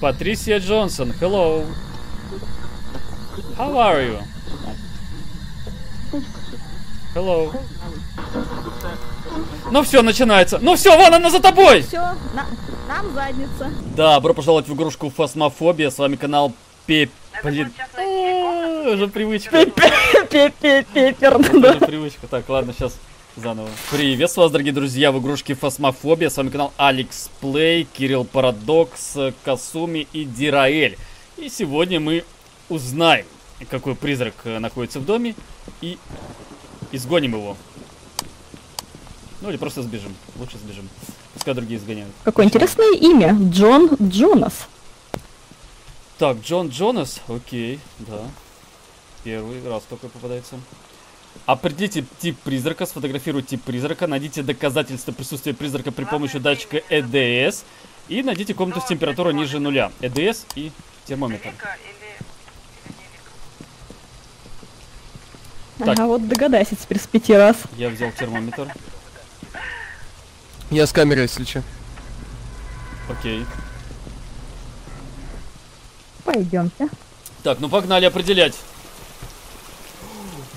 Патрисия Джонсон, hello. How are you? Hello. Ну все, начинается. Ну все, вон она за тобой! Все, на, нам задница. Да, добро пожаловать в игрушку Фасмофобия. С вами канал Пеп... Блин. А, Уже привычка. Пеппер, Уже привычка. Так, ладно, сейчас заново. Приветствую вас, дорогие друзья, в игрушке Фасмофобия. С вами канал Алекс Плей, Кирилл Парадокс, Касуми и Дираэль. И сегодня мы узнаем, какой призрак э, находится в доме, и изгоним его. Ну или просто сбежим. Лучше сбежим. Пускай другие изгоняют. Какое интересное имя. Джон Джонас. Так, Джон Джонас, окей, да. Первый раз только попадается. Определите тип призрака, сфотографируйте тип призрака, найдите доказательства присутствия призрака при помощи датчика ЭДС и найдите комнату с температурой ниже нуля. ЭДС и термометр. Так. Ага, вот догадайся теперь с пяти раз. Я взял термометр. Я с камерой, если что. Окей. Пойдемте. Так, ну погнали определять.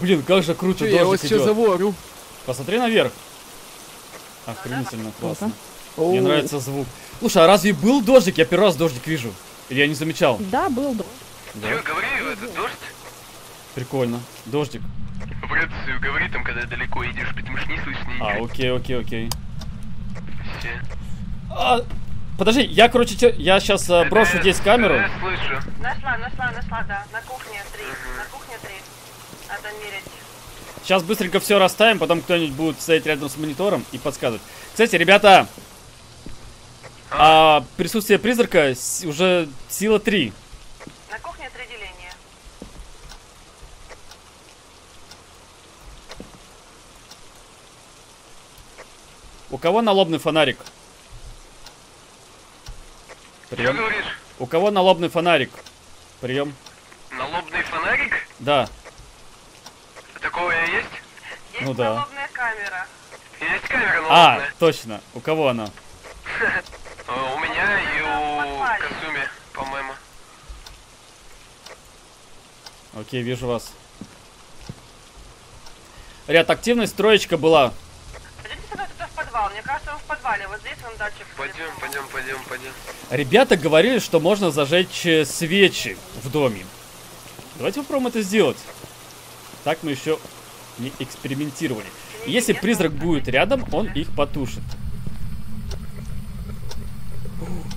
Блин, как же круто Чё, я вот дождик идет. заворю. Посмотри наверх. Охренительно классно. Оу. Мне нравится звук. Слушай, а разве был дождик? Я первый раз дождик вижу. Или я не замечал? Да, был дождь. Да. Чё, говори, это дождь? Прикольно. Дождик. В рацию говори там, когда далеко идешь, потому что не слышно А, окей, окей, окей. Все. А, подожди, я, короче, те- я сейчас брошу Да, здесь камеру. да, слышу. Нашла, нашла, нашла, да. На кухне три. На кухне три. Надо мерить. Сейчас быстренько все расставим, потом кто-нибудь будет стоять рядом с монитором и подсказывать. Кстати, ребята, а, присутствие призрака уже сила 3. На кухне три деления. У кого налобный фонарик? Прием. говоришь? У кого налобный фонарик? Прием. Налобный фонарик? Да. Такое есть? Есть Ну да. налобная камера. Есть камера А, налобная? точно. У кого она? А, У меня и у. Казуми, по-моему. Окей, вижу вас. Ряд активность, троечка была. Пойдемте со мной туда в подвал. Мне кажется, он в подвале. Вот здесь он датчик. Пойдем, пойдем, пойдем, пойдем. Ребята говорили, что можно зажечь э, свечи в доме. Давайте попробуем это сделать. Так мы еще не экспериментировали. Если призрак будет рядом, он их потушит.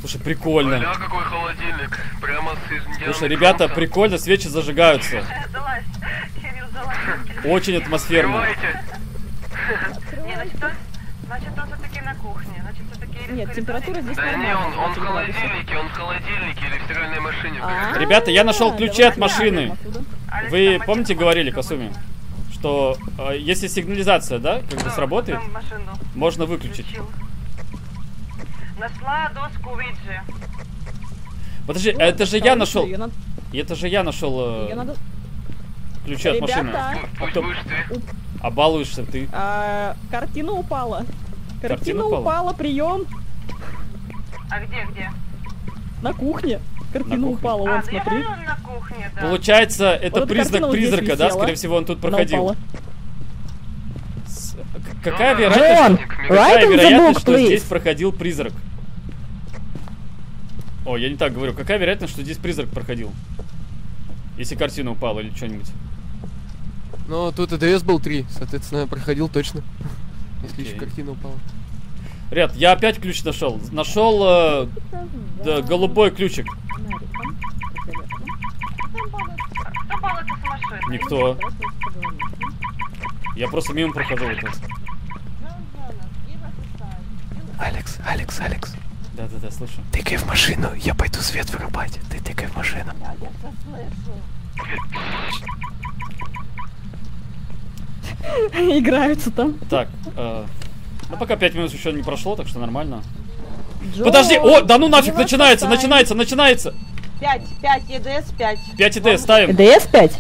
Слушай, прикольно. Бля, какой холодильник. Прямо с Слушай, ребята, Джонса. прикольно, свечи зажигаются. Очень атмосферно. Открывайте. Не, значит, он, значит, он все-таки на кухне. Нет, температура здесь Да не, нормальная. он, он в 4 градуса. холодильнике, он в холодильнике или в стиральной машине. А, Ребята, я нашел ключи от машины. Вы помните, говорили, Касуми, что э, если сигнализация, да, как бы сработает, можно выключить. Нашла доску Уиджи. Подожди, а это же я нашел. Это же я нашел надо- ключи от машины. Будешь ты. А а, картина упала. Картина Картина упала? упала, прием А где, где? на кухне. Картина кухне. упала, а, вон, да я смотри. он на кухне, да. Получается, это признак вот здесь призрака, да? Скорее всего, он тут проходил. С- Какая вероятность, Джон, какая вероятность, book, что здесь please. проходил призрак? О, я не так говорю. Какая вероятность, что здесь призрак проходил? Если картина упала или что-нибудь. Но тут АДС был 3, соответственно, проходил точно. Если еще картина упала. Ребят, я опять ключ нашел. Нашел э, да, голубой ключик. Никто. Я просто мимо прохожу. Вот это. Алекс, Алекс, Алекс, Да-да-да, слышу. тыкай в машину, я пойду свет вырубать. Ты тыкай в машину. Играются там. Так, э, ну пока 5 минут еще не прошло, так что нормально. Джон, Подожди, о, да ну нафиг, не вас начинается, начинается, начинается. 5, 5, ЕДС 5. 5 ИД ставим, ДС 5?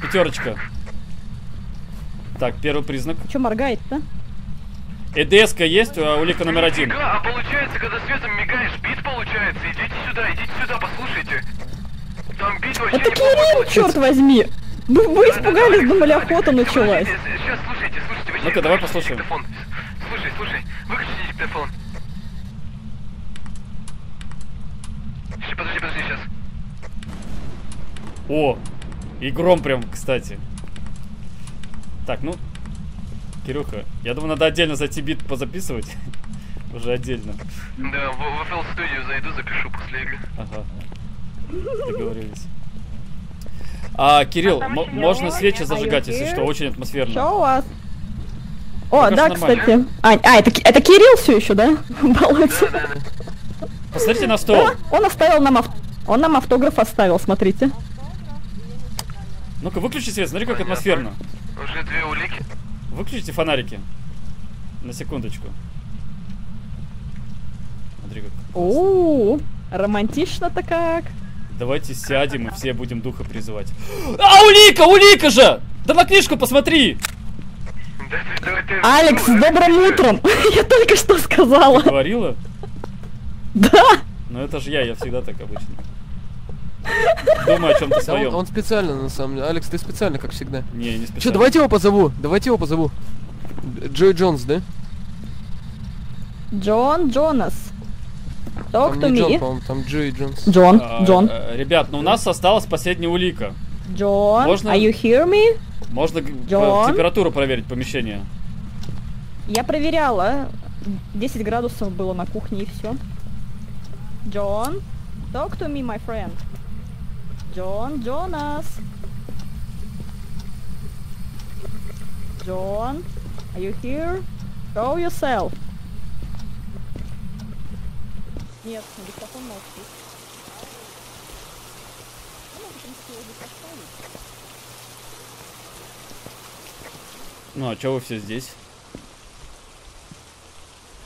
пятерочка. Так, первый признак. Че ЭДС-ка ЭДС есть, а улика номер один. Фига, а получается, когда светом мигаешь, бит получается? Идите сюда, идите сюда, послушайте. Там бить вообще Это Кирилл, черт возьми! Мы, мы испугались, думали, охота началась. Сейчас, слушайте, слушайте. вы Ну-ка, давай послушаем. Диктофон. Ща, Подожди, подожди, сейчас. О, и гром прям, кстати. Так, ну, Кирюха, я думаю, надо отдельно зайти бит позаписывать. Уже отдельно. Да, в, в FL студию зайду, запишу после игры. Ага. Договорились. А, Кирилл, А можно свечи you зажигать, если что, очень атмосферно. Что у вас? О, Пока да, кстати. А, а, это, это Кирилл все еще, да? Да. Посмотрите на стол. Да, он оставил нам Он нам автограф оставил, смотрите. Ну-ка, выключи свет, смотри, как Понятно. атмосферно. Уже две улики. Выключите фонарики. На секундочку. Смотри, как. О, романтично-то как. Давайте сядем и все будем духа призывать. А, улика, улика же! Да на книжку посмотри! Да, да, давай ты- Алекс, с добрым ты- утром! Я только что сказала. Говорила? Да. Ну это же я, я всегда так обычно. Думаю о чем-то Да он, своем. он специально, на самом деле. Алекс, ты специально, как всегда. Не, не Че, специально. давайте его позову. Давайте его позову. Джой Джонс, да? Джон Джонас. Talk Там to не Джон, me. там Джой Джонс. Джон, А, Джон, э, Ребят, ну у нас осталась последняя улика. Джон. можно- Are you hear me? Можно Джон? температуру проверить помещения. Я проверяла. 10 градусов было на кухне и все. Джон, talk to me, my friend. Джон, Джонас. Джон, are you here? Show yourself. Нет, на диктофон молчит. Ну, в принципе, его бы поставить. Ну а чё вы все здесь?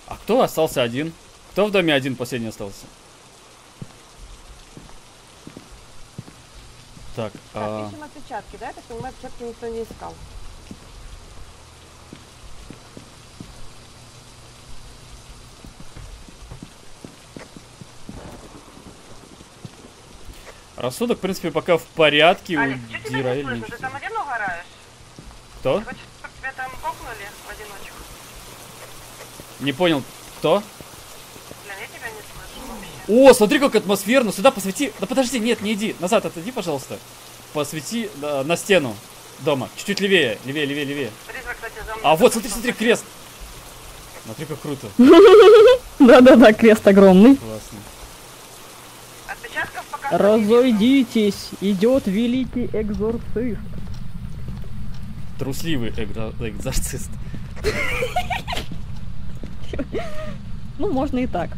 А кто остался один? Кто в доме один последний остался? Так, а, Так, ищем отпечатки, да? Так понимаю, отпечатки никто не искал. рассудок, в принципе, пока в порядке. Алекс, что тебя не не- Ты там один угораешь? Кто? Хочешь, чтобы тебя там кокнули в одиночку? Не понял, кто? Блин, я тебя не слышу вообще. О, смотри, как атмосферно. Сюда посвети. Да подожди, нет, не иди. Назад отойди, пожалуйста. Посвети да, на стену дома. Чуть-чуть левее, левее, левее, левее. Призрак, кстати, за мной. А вот, смотри, смотри, крест. Смотри, как круто. Да-да-да, крест огромный. Классно. Разойдитесь, идет великий экзорцист. Трусливый экзо- экзорцист. Ну, можно и так.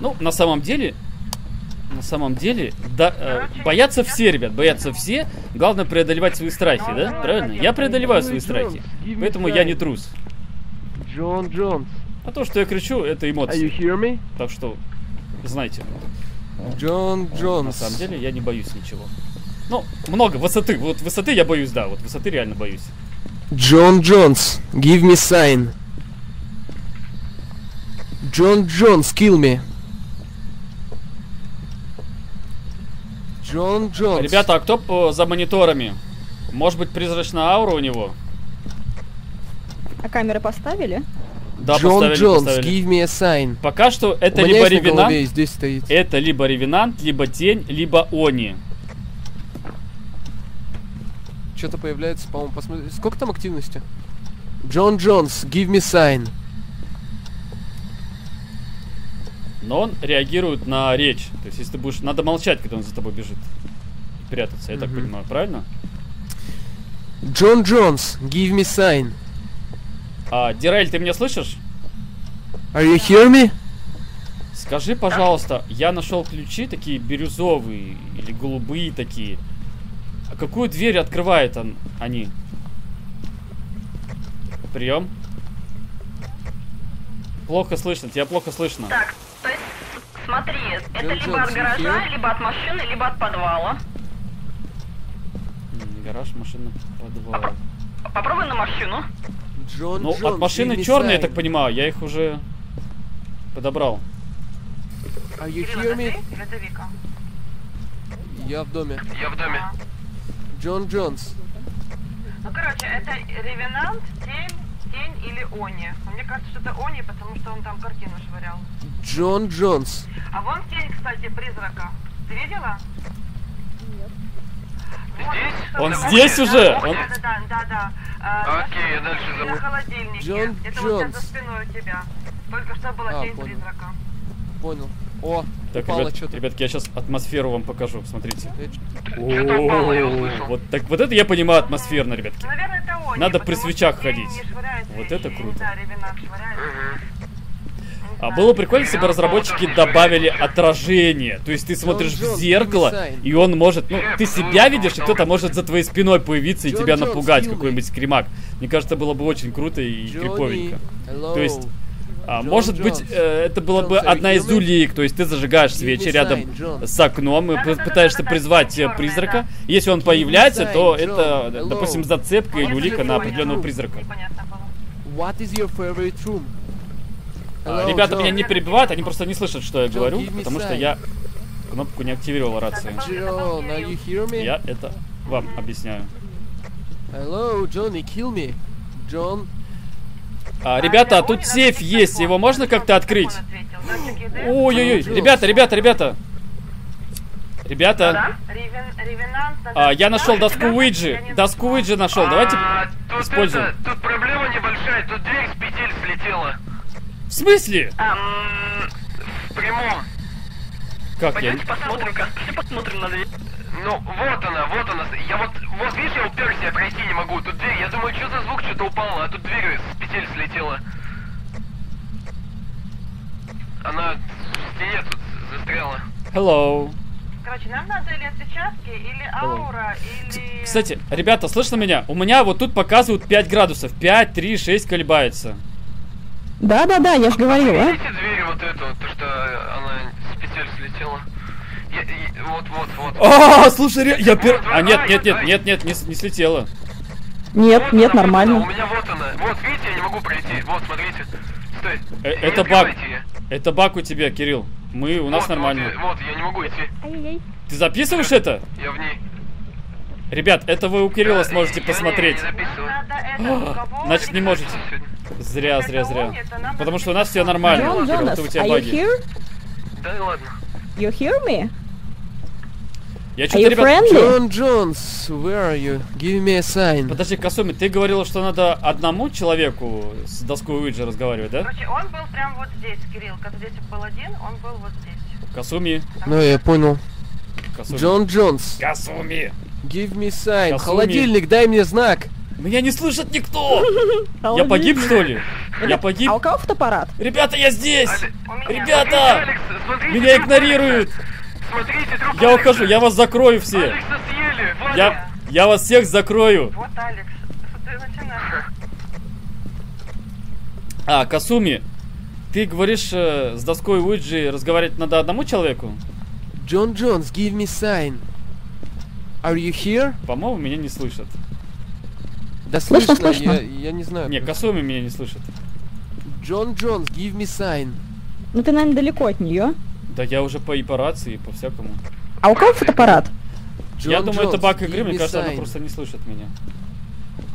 Ну, на самом деле, на самом деле, да, э, боятся все, ребят, боятся все. Главное преодолевать свои страхи, да? Правильно? Я преодолеваю свои страхи. Поэтому я не трус. Джон Джонс. А то, что я кричу, это эмоции. hear me? Так что, знайте, Джон Джонс. на самом деле я не боюсь ничего. Ну, много высоты. Вот высоты я боюсь, да. Вот высоты реально боюсь. Джон Джонс, give me sign. Джон Джонс, kill me. Джон Джонс. Ребята, а кто по- за мониторами? Может быть, призрачная аура у него? А камеры поставили? Да, Джон Джонс, поставили. give me a sign. Пока что это У либо есть ревенант, здесь стоит. это либо ревенант, либо тень, либо они. Что-то появляется, по-моему, посмотри. Сколько там активности? Джон Джонс, give me sign. Но он реагирует на речь. То есть, если ты будешь... Надо молчать, когда он за тобой бежит. И Прятаться, я так Мгм. понимаю, правильно? Джон Джонс, give me sign. А, Дирель, ты меня слышишь? Are you hear me? Скажи, пожалуйста, я нашел ключи такие бирюзовые или голубые такие. А какую дверь открывают он, они? Прием. Плохо слышно, тебя плохо слышно. Так, то есть, смотри, это Джон либо от гаража, here? либо от машины, либо от подвала. Гараж, машина, подвал. Попробуй на машину. Джон Ну, Джонс, от машины черные, я так понимаю, я их уже подобрал. Вика? Я в доме. Я в доме. А. Джон Джонс. Ну, короче, это Ревенант, Тень, Тень или Они. Мне кажется, что это Они, потому что он там картину швырял. Джон Джонс. А вон тень, кстати, призрака. Ты видела? Здесь? Он На здесь уже? На Он-? Да, да, да, да. А, Окей, я дальше на забыл. холодильнике. Джон это вот Джонс. сейчас за спиной у тебя. Только что была А, тень понял. призрака. Понял. О, Так, упало ребят, что-то. ребятки, я сейчас атмосферу вам покажу, смотрите. Что-то упало, я услышал. Вот так вот это я понимаю атмосферно, ребятки. Наверное, это. Надо при свечах ходить. Вот это круто. Да, Ревенант швыряет. А было прикольно, если бы разработчики добавили отражение. То есть ты смотришь в зеркало, и он может... Ну, ты себя видишь, и кто-то может за твоей спиной появиться и тебя напугать, какой-нибудь скримак. Мне кажется, было бы очень круто и криповенько. То есть, А, может быть, э, это была бы одна из улик, то есть ты зажигаешь свечи рядом с окном и пытаешься призвать э, призрака. Если он появляется, то это, допустим, зацепка или улика на определенного призрака. Непонятно было. What is your favorite room? А, Hello, Ребята Джон. меня не перебивают, они просто не слышат, что я Джон, говорю, потому что я кнопку не активировал рации. Я это вам объясняю. Hello, Johnny, kill me. Джон, А, ребята, а тут сейф есть, его можно как-то открыть? Ой-ой-ой, ребята, ребята, ребята. Ребята, а, я нашел доску Уиджи. Доску Уиджи нашел, давайте А, используем. тут проблема небольшая, тут дверь с петель слетела. В смысле? Ам, в прямом. Как я? Пойдемте посмотрим-ка. посмотрим на дверь. Ну, вот она, вот она. Я вот, вот видишь, я уперся, я пройти не могу. Тут дверь, я думаю, что за звук, что-то упало, а тут дверь с петель слетела. Она в стене тут застряла. Hello. Короче, нам надо или отпечатки, или аура, или... Кстати, ребята, слышно меня? У меня вот тут показывают 5 градусов. 5, 3, 6 колебается. Да-да-да, я же говорила. Видите дверь вот эту, то, что она с петель слетела? Я- и- вот, вот, вот. А, слушай, я пер... А, нет, нет, нет, нет, нет, не, не слетело. Нет, Вот нет, она, вот нормально. у меня вот она. Вот, видите, я не могу пройти. Вот, смотрите. Стой. Э, это баг. Это баг у тебя, Кирилл. Мы, у нас Вот, нормально. Вот, я- вот, я не могу идти. Ай-яй-яй. Ты записываешь это? Я в ней. Ребят, это вы у Кирилла Да, сможете посмотреть. кого Значит, не можете. Зря, зря, Это зря. Потому что у нас все нормально. Джон Кирилл, это у тебя баги. Да и ладно. You hear me? Я что-то, you ребят... friendly? Джон Джонс, where are you? Give me a sign. Подожди, Касуми, ты говорила, что надо одному человеку с доской Уиджи разговаривать, да? Короче, он был прям вот здесь, Кирилл. Когда здесь был один, он был вот здесь. Касуми. Ну, я понял. Касуми. Джон Джонс, Касуми. Give me sign. Касуми. Холодильник, дай мне знак. Меня не слышит никто. Я погиб, что ли? Я погиб. А у кого фотоаппарат? Ребята, я здесь. Ребята! Меня игнорируют. Я ухожу, я вас закрою все. Я, я вас всех закрою. А, Касуми, ты говоришь, э, с доской Уиджи разговаривать надо одному человеку? Джон Джонс, give me sign. Are you here? По-моему, меня не слышат. Да Слышно, слышно, слышно. Я, я не знаю. Не, Касуми меня не слышит. Джон Джонс, give me sign. Ну ты, наверное, далеко от нее. Да я уже по и по рации, и по всякому. А у кого фотоаппарат? Джон я думаю, это Джонс, баг игры, мне кажется, она sign. просто не слышит меня.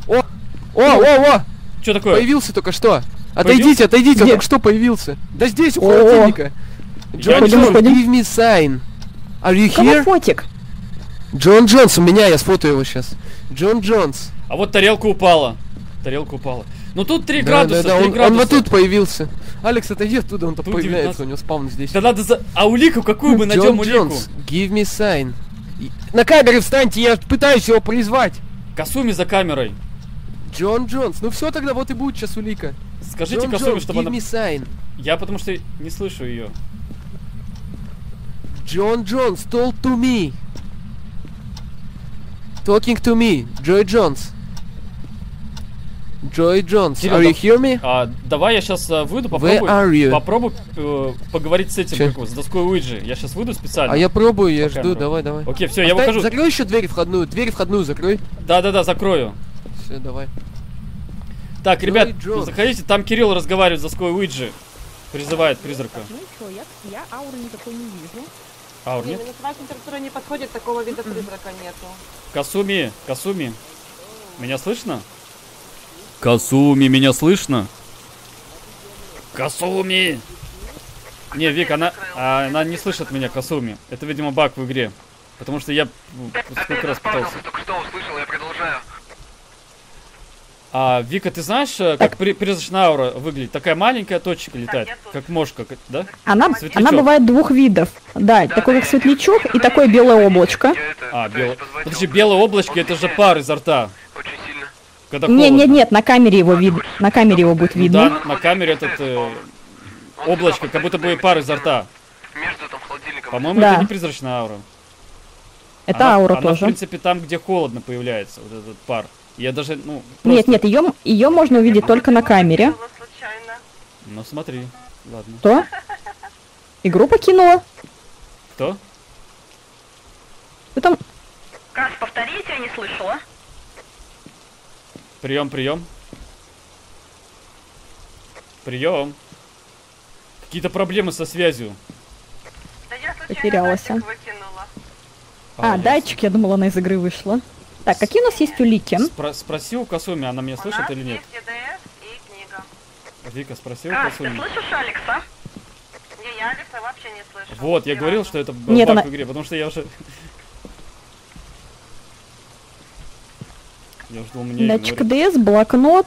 О, о, о! Что такое? Появился только что. Появился? Отойдите, отойдите, он Где? только что появился. Да здесь, у О. холодильника. Джон Джонс, give me sign. Are you У кого here? фотик? Джон Джонс, у меня, я сфотаю его сейчас. Джон Джонс. А вот тарелка упала. Тарелка упала. Ну тут 3 Да, градуса, да, да, 3 он, он градуса. вот тут появился. Алекс, отойди оттуда, он тут Тут появляется, 19. у него spawn здесь. Да надо за... А улику какую мы найдем улику? Джонс, give me sign. На камере встаньте, я пытаюсь его призвать. Касуми за камерой. Джон Джонс, ну все тогда, вот и будет сейчас улика. Скажите Джон Касуми, Джонс, чтобы give она... me sign. Я потому что не слышу ее. Джон Джонс, talk to me. Talking to me, Джой Джонс. Joy Jones, Кирилл, are you hear me? А, давай я сейчас выйду, Where попробую, are you? попробую э, поговорить с этим, Чё? как его, с доской Уиджи. Я сейчас выйду специально. А я пробую, я Пока жду, давай, давай. Окей, все, я выхожу. Закрой еще дверь входную, дверь входную закрой. Да-да-да, закрою. Все, давай. Так, Joy ребят, Jones. заходите, там Кирилл разговаривает с доской Уиджи. Призывает призрака. Ну что, я, я ауры никакой не вижу. Аур, Не, нет? минусовая температура не подходит, такого вида призрака нету. Касуми, Касуми, меня слышно? Касуми, меня слышно? Касуми! Не, Вик, она, а, она не слышит меня, Касуми. Это, видимо, баг в игре. Потому что я сколько раз пытался. только что услышал, я продолжаю. А, Вика, ты знаешь, э, как при- призрачная аура выглядит? Такая маленькая точка летает, тут. как мошка, как- да? Она, Светлячок. она бывает двух видов. Да, такой как светлячок и такое белое облачко. А, белое. Подожди, белое облачко, это же пар изо рта. Очень сильно. Когда Не, холодно. нет, нет, на камере его вид, на камере его будет Ну видно. да, на камере этот э, облачко, как будто бы пар изо рта. Между там холодильником. По-моему, Да. это не призрачная аура. Это Она- аура она, в тоже. принципе, там, где холодно появляется, вот этот пар. Я даже, ну, Нет, просто- нет, ее, ее можно увидеть только на камере. Ну, смотри, ладно. Что? Игру покинула? Кто? Ты там... Кас, повторите, я не слышала. Прием, прием. Прием. Какие-то проблемы со связью. Да я случайно Потерялась, выкинула. А, ясно. датчик, я думала, она из игры вышла. Так, какие у нас есть улики? Спро- спроси у Касуми, она меня слышит или нет? есть ЕДС и книга. Вика, спроси у ты Касуми. слышишь Алекса? Не, я Алекса вообще не слышу. Вот, я говорил, что это Нет, баг она- в игре, потому что я уже... Я уже думал, меня Датчик. ДС, блокнот.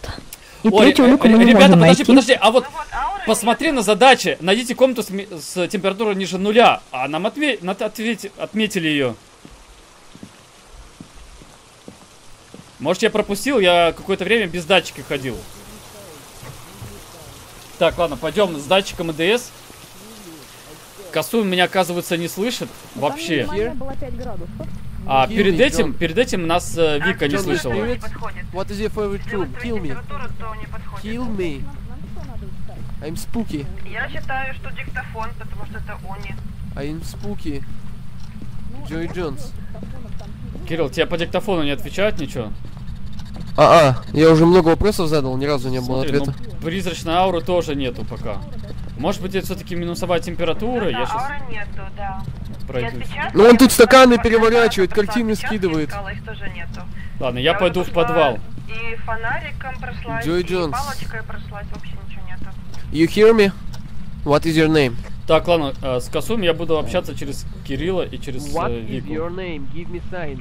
И Ой, третью э, улику мы э, не ребята, можем подожди, найти. подожди, а вот Ну вот, аура посмотри на задачи, найдите комнату с, с температурой ниже нуля, а нам ответь- отметили ее. Может, я пропустил, я какое-то время без датчика ходил. Так, ладно, пойдем с датчиком ИДС. Косу меня, оказывается, не слышит вообще. было 5 градусов. А перед этим, перед этим нас э, Вика не слышала. What is your favorite room? Kill me. Kill me. I'm spooky. Я считаю, что диктофон, потому что это они. I'm spooky. Joy Jones. Кирилл, тебе по диктофону не отвечают ничего? А, а, я уже много вопросов задал, ни разу не было Смотри, ответа. ну, призрачной ауры тоже нету пока. Может быть, это все-таки минусовая температура? Я да, сейчас ауры нету, да. пройдусь. Я сейчас- Ну, он тут я стаканы переворачивает, картины скидывает. искала, их тоже нету. Ладно, я уже пойду в подвал. И фонариком прошлась, Джой и Джонс. палочкой прошлась, вообще ничего нету. You hear me? What is your name? Так, ладно, э, с Косуми я буду общаться через Кирилла и через э, Вику. name? Give me sign.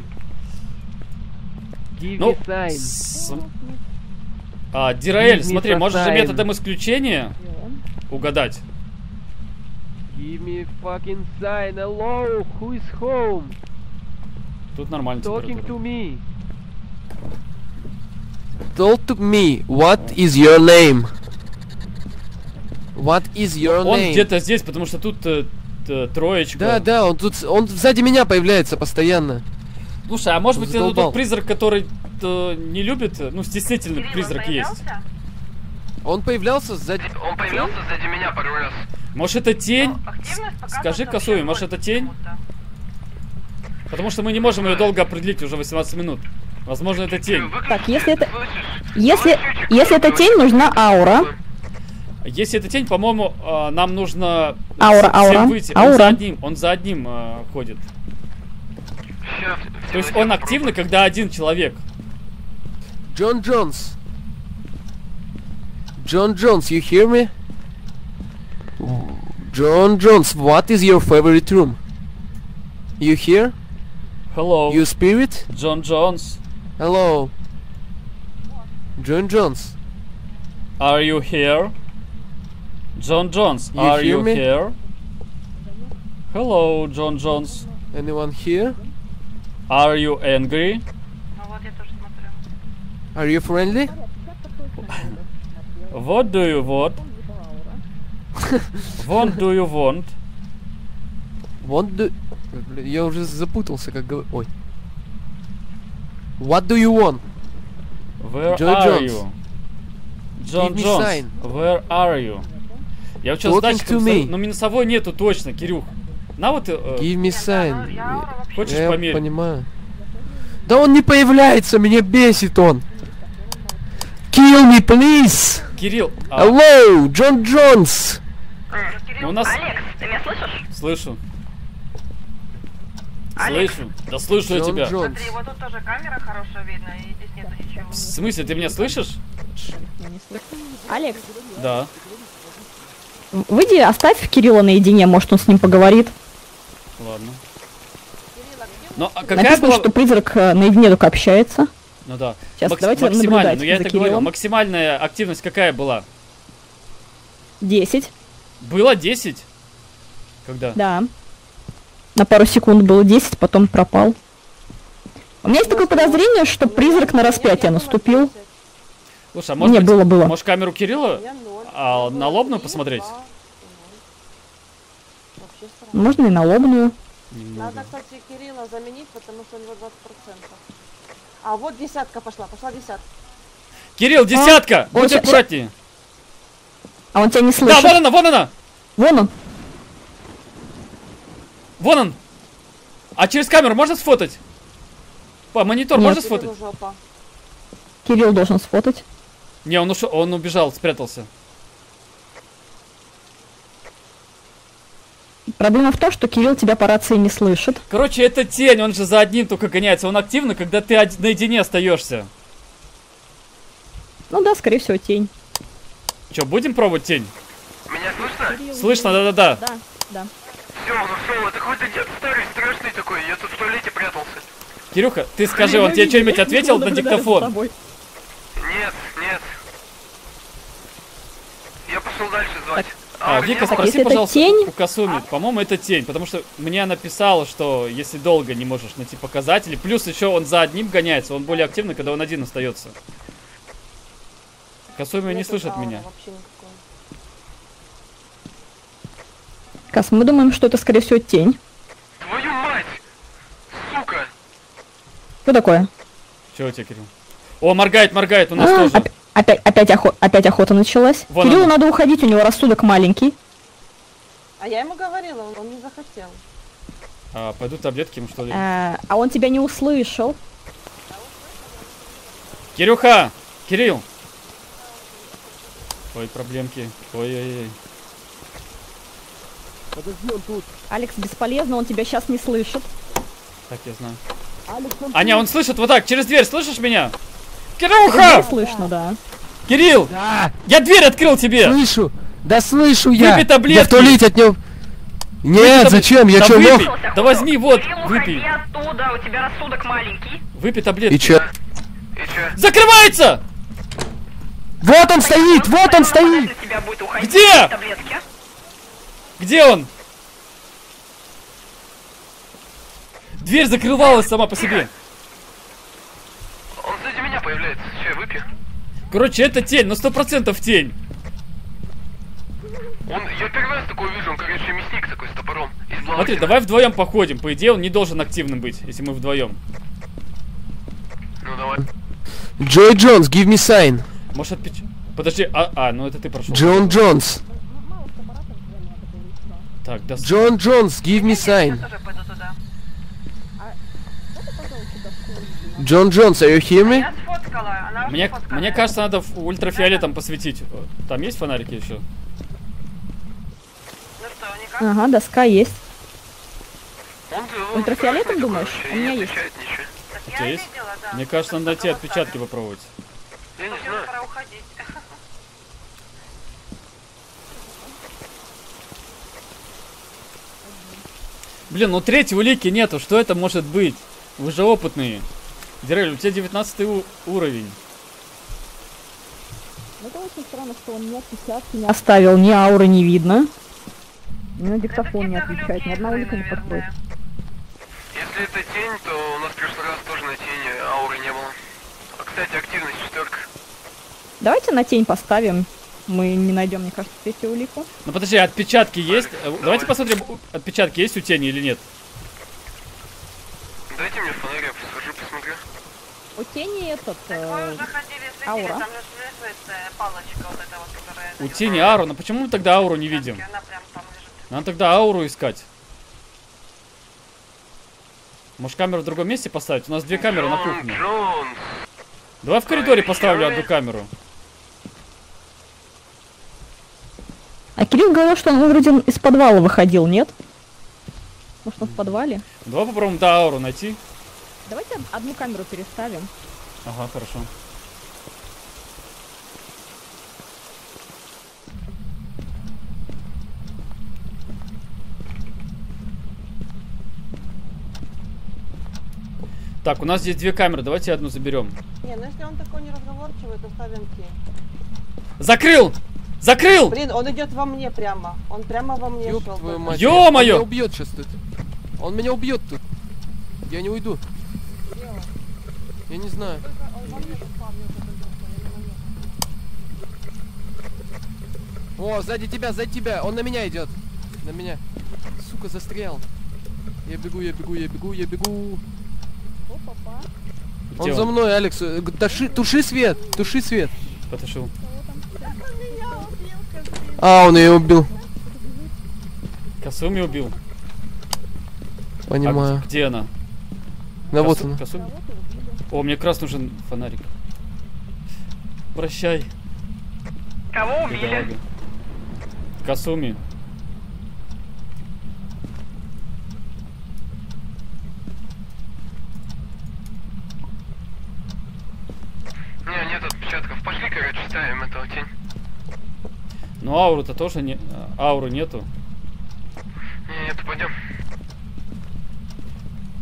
Give Ну, с- А, Дираэль, Give me смотри, можешь же time. методом исключения угадать. Give me fucking sign. Hello, who is home? Тут нормально температура. me. Talk to me. What is your name? What is your Он name? где-то здесь, потому что тут э, т- троечка. Да, да, он тут, он сзади меня появляется постоянно. Слушай, а может быть это Задолбал. тот призрак, который э, не любит, э, ну, стеснительный Кирилл, он призрак есть. появлялся? Он появлялся сзади. Он появился сзади меня пару раз. Может это тень? Ну, Скажи, Косуми, может, это тень? Потому что мы не можем ее долго определить, уже 18 минут. Возможно, это тень. Так, если это-? Если, если это тень, нужна аура. Если это тень, по-моему, э, нам нужно Аура, всем аура, выйти. Он аура. за одним, он за одним э, ходит. Щас, То есть он активный, попробуем. когда один человек. John Jones. John Jones, you hear me? John Jones, what is your favorite room? You here? Hello, You spirit? Джон Джонс. Hello. John Jones. Are you here? Джон Джонс, You are hear you me? here? Hello, Джон Джонс. Anyone here? Are you angry? Ну вот я тоже смотрю. Are you friendly? What do you want? What do you want? Want do... Бля, Я уже запутался, как говорю. Ой. What do you want? Where Joy are Jones. you? Джон Give me Джонс, sign. where are you? Я сейчас Talking с датчиком to стою, me. но минусовой нету точно, Кирюх. На вот, э, Give me sign. я хочешь Я померить? понимаю. Да он не появляется, меня бесит он. Kill me, please! Кирилл, а, Hello, Джон Джонс! ну у нас... Алекс, ты меня слышишь? Слышу. Алекс. Слышу. Да слышу я Джон тебя. Джонс. Смотри, вот тут тоже камера хорошая видно, и здесь нету ничего. В смысле, ты меня слышишь? Я не слышу. Алекс, Да. Выйди, оставь Кирилла наедине, может он с ним поговорит. Ладно. Ну, а какая Написано, была... что призрак э, наедине только общается. Ну да. Сейчас Макс- давайте максимально, ну я это говорил. Кириллом. Максимальная активность какая была? 10, Было 10? Когда? да. На пару секунд было 10, потом пропал. У меня есть такое подозрение, что призрак на распятие наступил. Слушай, а может Не, быть, было, было. может камеру Кирилла а, на лобную посмотреть? Можно и на лобную. Немного. Надо, кстати, Кирилла заменить, потому что у него 20%. А вот десятка пошла, пошла десятка. Кирилл, десятка! Ой, Будь ща- аккуратнее. А он тебя не Да, слышит. вон она, вон она! Вон он. Вон он! А через камеру можно сфотать? По монитор Нет. можно сфотать? Кирилл должен сфотать. Не, он ушел, он убежал, спрятался. Проблема в том, что Кирилл тебя по рации не слышит. Короче, это тень, он же за одним только гоняется. Он активно, когда ты один- наедине остаешься. Ну да, скорее всего, тень. Че, будем пробовать тень? Меня слышно? Слышно, да-да-да. Да, да. Все, он ушел. Это какой-то дед старый, страшный такой. Я тут в туалете прятался. Кирюха, ты скажи, он тебе что-нибудь ответил на диктофон? Нет, нет. Я пошел дальше звать. А, вы Вика, спроси, это пожалуйста, тень- у Касуми. По-моему, это тень, потому что мне она писала, что если долго не можешь найти показатели, плюс еще он за одним гоняется, он более активный, когда он один остается. Касуми не слышит меня. Кас, мы думаем, что это, скорее всего, тень. Твою мать! Сука! Что такое? Че у тебя, Кирилл? О, моргает, моргает, у нас А, тоже. оп- опять, опять, охо- опять охота началась. Вон Кириллу она. надо уходить, у него рассудок маленький. А я ему говорила, он, он не захотел. А, пойду таблетки ему, что ли? А, а он тебя не услышал. Кирюха! Кирилл! Ой, проблемки. Ой-ой-ой. Алекс, бесполезно, он тебя сейчас не слышит. Так, я знаю. Аня, он слышит вот так, через дверь, слышишь меня? Кирюха! Слышно, да. Кирилл! Да, Я дверь открыл тебе! слышу! Да слышу я! Выпей таблетки. Я в туалете от него... Нет, Выпей зачем? Я Да что, выпей. лох? Да возьми, вот, Кирилл, выпей. уходи оттуда, у тебя рассудок маленький. Выпей таблетки. И чё? И чё? Закрывается! Вот он стоит! Вот он стоит! Где? Где он? Дверь закрывалась сама по себе. Он сзади меня появляется. Че, я выпью? Короче, это тень, ну сто процентов тень. Он, я первый раз такой вижу, он, короче, мясник такой с топором. Смотри, давай вдвоем походим. По идее, он не должен активным быть, если мы вдвоем. Ну, давай. Джой Джонс, give me sign. Может, отпеч... Подожди, а, а, ну это ты прошел. Джон Джонс. Так, да. Джон Джонс, give me sign. Я тоже пойду туда. Джон Джонс, are you hear me? Мне, сфоткала. мне кажется, надо в ультрафиолетом посветить. Там есть фонарики еще? Ну что, никак? Ага, доска есть. Он, Ультрафиолетом думаешь? У меня есть. У тебя есть? видела, да. Мне кажется, надо найти отпечатки попробовать. Я не знаю. пора уходить. Блин, ну третьей улики нету. Что это может быть? Вы же опытные. Дирель, у тебя 19 у- уровень. Ну, это очень странно, что он ни отпечатки не оставил, ни ауры не видно. Ни на диктофон не отвечает, ни одна улика не подходит. Если это тень, то у нас в прошлый раз тоже на тени ауры не было. А, кстати, активность четверка. Давайте на тень поставим. Мы не найдем, мне кажется, третью улику. Ну подожди, отпечатки есть? Э, Давайте посмотрим, отпечатки есть у тени или нет. У тени этот... Так э, мы уже ходили, следили, аура. там же подсвечивается палочка вот эта вот, которая... У тени ауру. Но почему мы тогда ауру не видим? Она прям там лежит. Надо тогда ауру искать. Может камеру в другом месте поставить? У нас две камеры на кухне. Давай в коридоре поставлю одну камеру. А Кирилл говорил, что он вроде из подвала выходил, нет? Может, он в подвале? Давай попробуем да ауру найти. Давайте од- одну камеру переставим. Ага, хорошо. Так, у нас здесь две камеры, давайте одну заберем. Не, ну если он такой неразговорчивый, то ставим тень. Закрыл! Закрыл! Блин, он идет во мне прямо. Он прямо во мне Ёб шел. Ё-моё! Он меня убьет сейчас тут. Он меня убьет тут. Я не уйду. Я не знаю. Он. О, сзади тебя, сзади тебя. Он на меня идет. На меня. Сука, застрял. Я бегу, я бегу, я бегу, я бегу. Он Где за он? мной, Алекс. э, Туши, туши свет, туши свет. Потушил. А, он ее убил. Касуми убил. А Понимаю. г- где она? Да вот Касу- он. О, мне как раз нужен фонарик. Прощай, Кого убили? Касуми. Не, нет отпечатков. Пошли, короче, ставим этого тень. Ну ауру-то тоже не... а, Ауры нету. Не, нет, пойдем.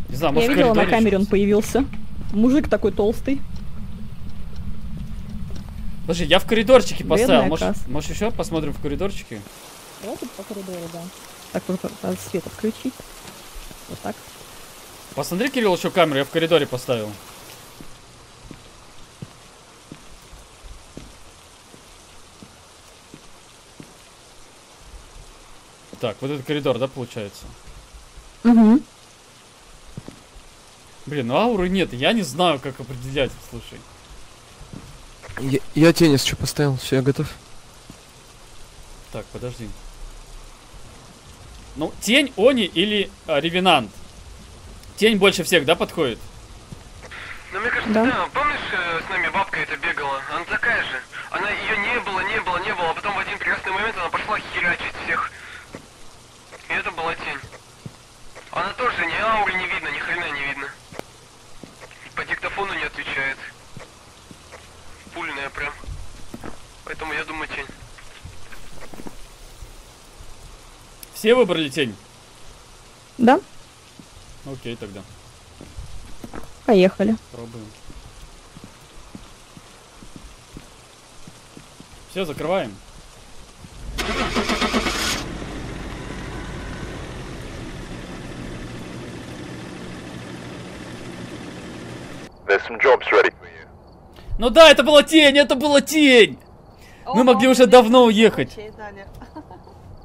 Не знаю, Я может в видела на камере, он появился. Мужик такой толстый. Подожди, я в коридорчике Бедная поставил. Может, Кас. может еще посмотрим в коридорчике? Давайте по коридору, да. Так, вот надо свет отключить. Вот так. Посмотри, Кирилл, еще камеру я в коридоре поставил. Так, вот этот коридор, да, получается? Угу. Блин, ну ауры нет, я не знаю, как определять, слушай. Я, я тень, если что, поставил. Все, я готов. Так, подожди. Ну, тень, они или а, ревенант? Тень больше всех, да, подходит? Ну, мне кажется, Да. да. Помнишь, э, с нами бабка эта бегала? Она такая же. Она ее не было, не было, не было, а потом в один прекрасный момент она пошла херачить всех. И это была тень. Она тоже ни ауры не видно, ни хрена не видно. По диктофону не отвечает. Пульная прям. Поэтому я думаю тень. Все выбрали тень? Да, Окей, тогда. поехали. Пробуем. Все, закрываем. There's some jobs ready for you. Ну да, это была тень, это была тень! Мы могли уже давно уехать.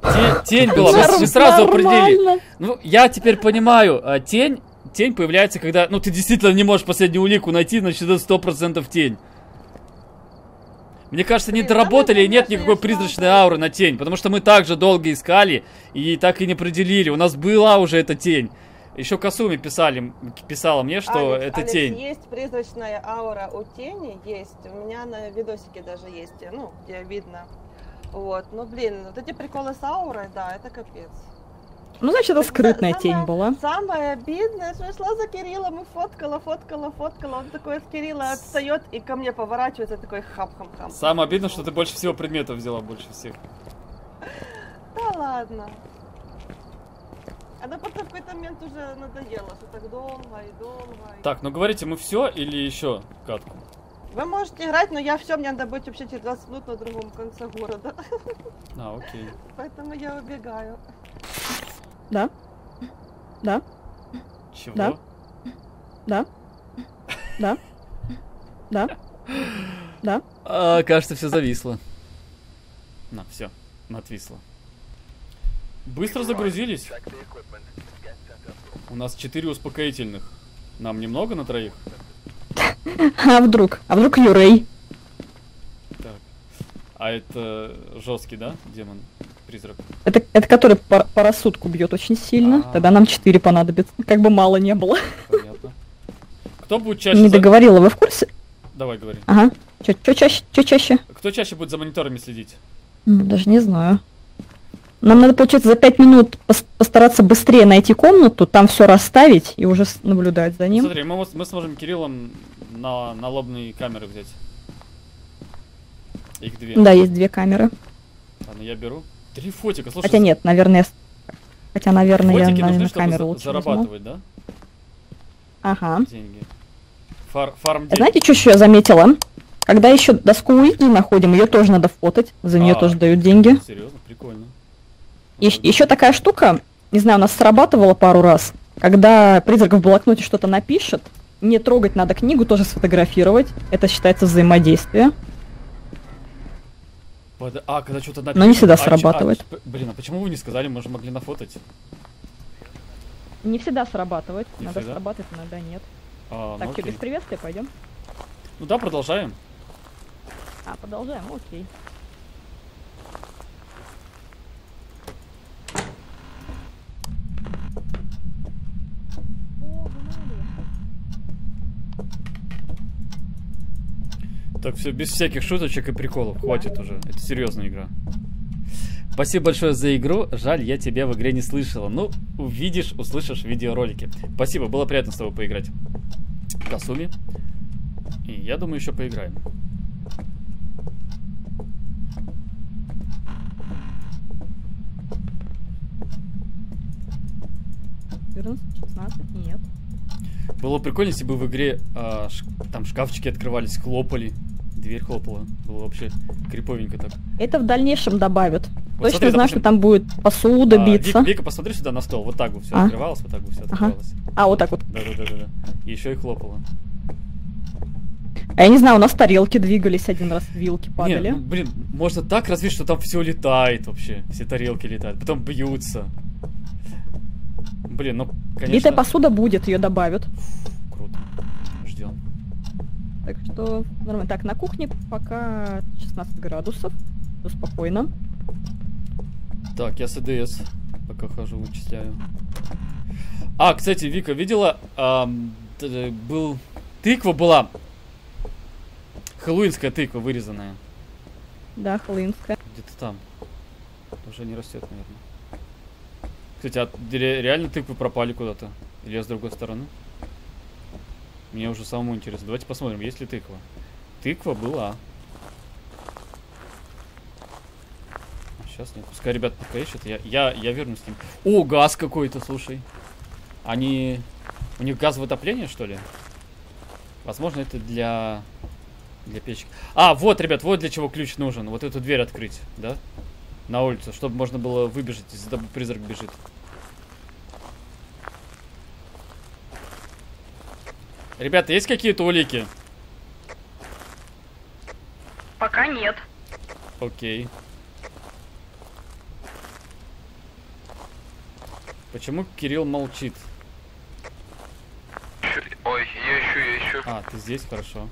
Тень, тень была, мы, мы сразу определили. Ну, я теперь понимаю, а, тень, тень появляется, когда, ну, ты действительно не можешь последнюю улику найти, значит, это сто процентов тень. Мне кажется, не доработали и нет никакой призрачной ауры на тень, потому что мы так же долго искали и так и не определили. У нас была уже эта тень. Еще Касуми писали, писала мне, что Алекс, это Алекс, тень. есть призрачная аура у тени, есть. У меня на видосике даже есть, ну, где видно. Вот, ну блин, вот эти приколы с аурой, да, это капец. Ну, значит, это скрытная да, тень самое- была. Самое обидное, что я шла за Кириллом и фоткала, фоткала, фоткала. Он такой от Кирилла отстает и ко мне поворачивается такой хап-хам-хам. Самое обидно, что ты больше всего предметов взяла, больше всех. Да ладно. Она потом в какой-то момент уже надоело, что так долго и долго. и- Так, ну говорите, мы все или еще катку? Вы можете играть, но я все, мне надо быть вообще через 20 минут на другом конце города. А, окей. Поэтому я убегаю. Да? Да? Чего? Да. Да? Да? Да? Да? А, кажется, все зависло. На, все, отвисло. Быстро загрузились. У нас четыре успокоительных. Нам немного на троих? А вдруг? А вдруг Юрей? Так. А это жесткий, да, демон? Призрак. Это, это который по, по рассудку бьет очень сильно. А. Тогда нам 4 понадобится. Как бы мало не было. Понятно. Кто будет чаще... Не договорила, вы в курсе? Давай, говори. Ага. Чё, чё чаще? Чё чаще? Кто чаще будет за мониторами следить? Даже не знаю. Нам надо, получается, за 5 минут пос- постараться быстрее найти комнату, там все расставить и уже наблюдать за ним. Смотри, мы, мы сможем Кириллом на, на лобные камеры взять. Их две. Да, есть две камеры. Ладно, я беру. Три фотика, слушай. Хотя нет, наверное, хотя, наверное, я, Фотики наверное, нужны, камеру лучше возьму. зарабатывать, да? Ага. Деньги. Фар, фарм денег. Знаете, что еще я заметила? Когда еще доску Уизли находим, ее тоже надо фотать, за нее А. тоже дают деньги. Серьезно, прикольно. Еще такая штука, не знаю, у нас срабатывала пару раз, когда призрак в блокноте что-то напишет, не трогать надо книгу, тоже сфотографировать. Это считается взаимодействие. Под- А, когда что-то Но не всегда А, а, срабатывает. ч- блин, а почему вы не сказали, мы же могли нафотать? Не всегда срабатывает. Не иногда всегда? срабатывает, иногда нет. А, ну, так, что, окей. без приветствия пойдем? Ну да, продолжаем. А, продолжаем, окей. Так, все, без всяких шуточек и приколов. Хватит уже. Это серьезная игра. Спасибо большое за игру. Жаль, я тебя в игре не слышала. Ну, увидишь, услышишь в видеоролике. Спасибо, было приятно с тобой поиграть. Касуми. И я думаю, еще поиграем. Нет. Было прикольно, если бы в игре а, ш- там шкафчики открывались, хлопали. Дверь хлопала. Было вообще криповенько так. Это в дальнейшем добавят. Вот Точно смотри, знаю, что там будет посуда а, биться. Вик- Вика, посмотри сюда на стол. Вот так бы все А. открывалось, вот так бы все Ага. открывалось. А, вот так вот. Да-да-да-да. И еще и хлопало. А я не знаю, у нас тарелки двигались один раз, вилки Не, падали. ну, блин, можно так развить, что там все летает вообще. Все тарелки летают, потом бьются. Блин, ну, конечно... Битая посуда будет, ее добавят. Круто. Так что нормально. Так, на кухне пока 16 градусов. Все спокойно. Так, я с ЭДС пока хожу, вычисляю. А, кстати, Вика, видела, т- был... Тыква была. Хэллоуинская тыква вырезанная. Да, Хэллоуинская. Где-то там. Уже не растет, наверное. Кстати, а ре- реально тыквы пропали куда-то? Или с другой стороны? Мне уже самому интересно. Давайте посмотрим, есть ли тыква. Тыква была. Сейчас нет. Пускай ребят пока ищут. Я, я, я вернусь с ним. О, газ какой-то, слушай. Они... У них газовое отопление, что ли? Возможно, это для... Для печки. А, вот, ребят, вот для чего ключ нужен. Вот эту дверь открыть, да? На улицу, чтобы можно было выбежать, если призрак бежит. Ребята, есть какие-то улики? Пока нет. Окей. Почему Кирилл молчит? Ой, я ищу, я ищу. А, ты здесь, хорошо.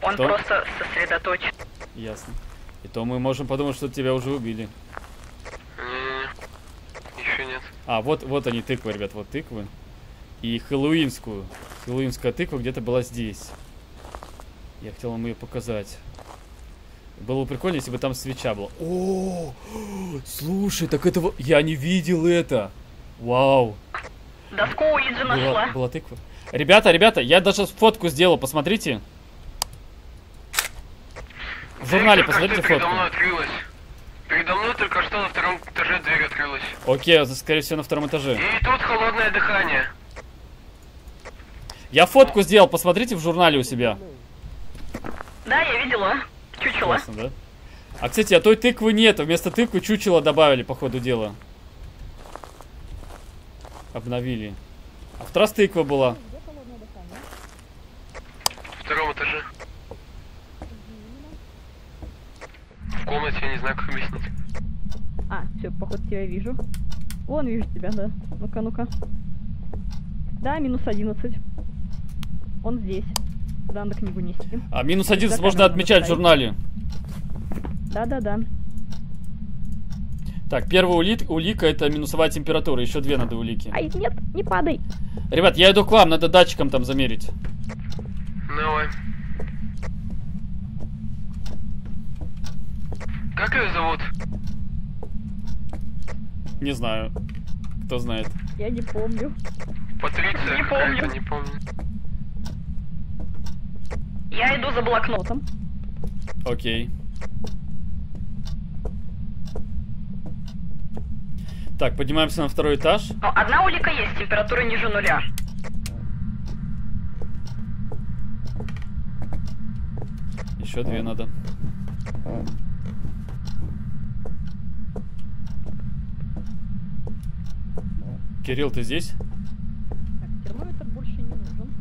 Он Что? просто сосредоточен. Ясно. И то мы можем подумать, что тебя уже убили. Не-не-не. Еще нет. А, вот, вот они, тыквы, ребят, вот тыквы. И хэллоуинскую. Хэллоуинская тыква где-то была здесь. Я хотел вам ее показать. Было бы прикольно, если бы там свеча была. О, слушай, так этого... Я не видел это. Вау. Доску Уиджи Была, нашла. была тыква. Ребята, ребята, я даже фотку сделал, посмотрите. В журнале только посмотрите передо фотку. мной открылась. Передо мной только что на втором этаже дверь открылась. Окей, скорее всего на втором этаже. И тут холодное дыхание. Я фотку сделал, посмотрите в журнале у себя. Да, я видела. Чучело. Классно, да? А, кстати, а той тыквы нет. Вместо тыквы чучело добавили, по ходу дела. Обновили. А в раз тыква была. В втором этаже. В комнате, я не знаю, как объяснить. А, все, походу тебя вижу. Вон, вижу тебя, да. Ну-ка, ну-ка. Да, минус 11. Он здесь. Куда надо книгу нести? А минус 11 За можно отмечать в журнале. Да-да-да. Так, первая ули- улика это минусовая температура. Еще две надо улики. Ай, нет, не падай. Ребят, я иду к вам, надо датчиком там замерить. Давай. Как ее зовут? Не знаю. Кто знает. Я не помню. Патриция Не помню. не помню. Я иду за блокнотом. Окей. Так, поднимаемся на второй этаж. Одна улика есть, температура ниже нуля. Еще две надо. Кирилл, ты здесь? Так, термометр больше не нужен.